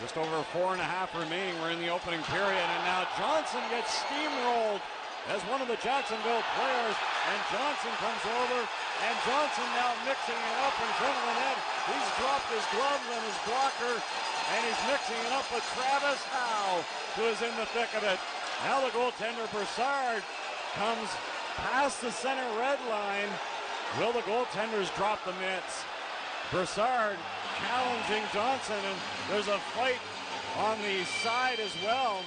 Just over four and a half remaining. We're in the opening period, and now Johnson gets steamrolled as one of the Jacksonville players, and Johnson comes over, and Johnson now mixing it up in front of the net. He's dropped his gloves and his blocker, and he's mixing it up with Travis Howe, who is in the thick of it. Now the goaltender Broussard comes past the center red line. Will the goaltenders drop the mitts? Broussard challenging Johnson, and there's a fight on the side as well.